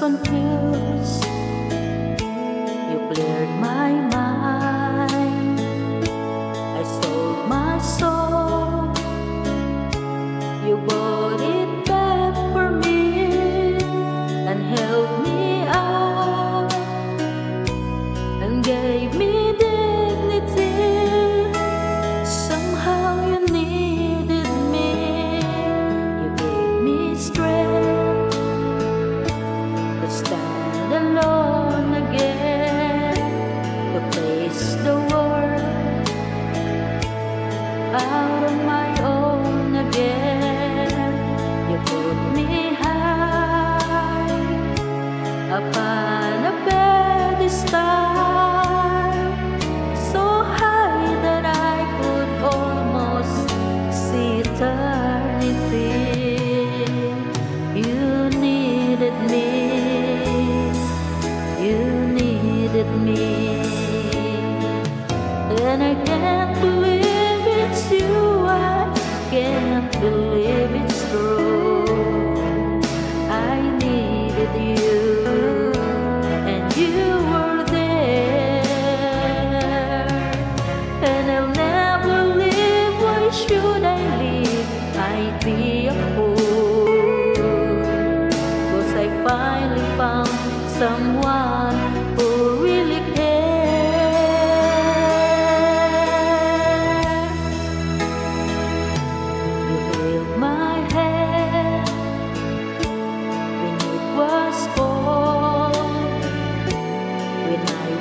confused. You cleared my mind. I sold my soul. You bought it back for me and held me out and gave me dignity. Somehow you needed me. You gave me strength.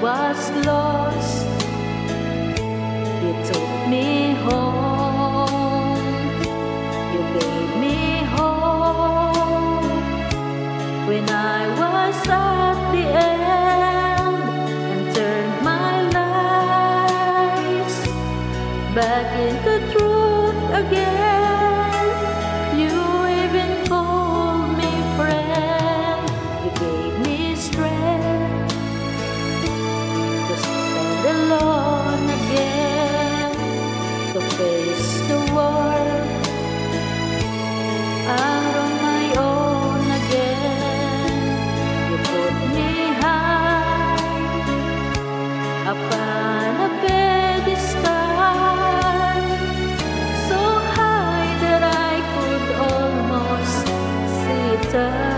Was lost. You took me home. You gave me hope when I was at the end and turned my lives back into truth again. To face the world out on my own again. You put me high upon a pedestal, so high that I could almost see.